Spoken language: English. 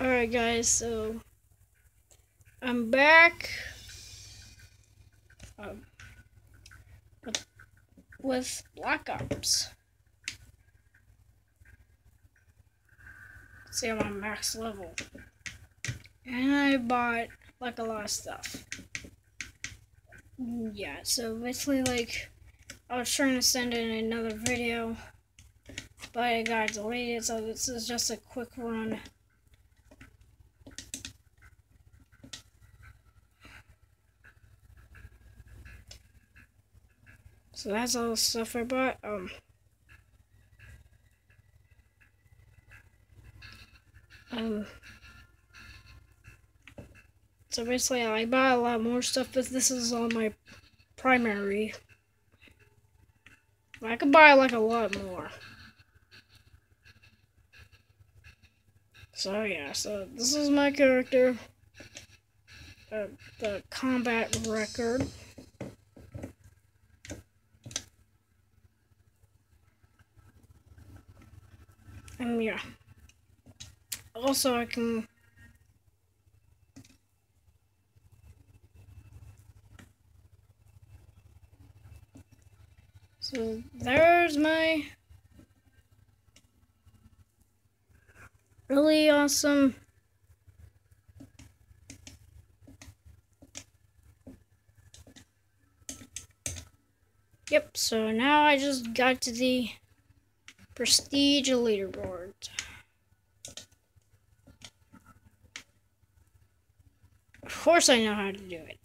Alright guys, so I'm back um, with, with Black Ops. See I'm on max level. And I bought like a lot of stuff. Yeah, so basically like I was trying to send in another video but it got deleted so this is just a quick run So that's all the stuff I bought. Um, um, so basically I bought a lot more stuff, but this is all my primary. I could buy like a lot more. So yeah, so this is my character. Uh, the combat record. And yeah. Also, I can... So, there's my... Really awesome... Yep, so now I just got to the Prestige leaderboard. Of course I know how to do it.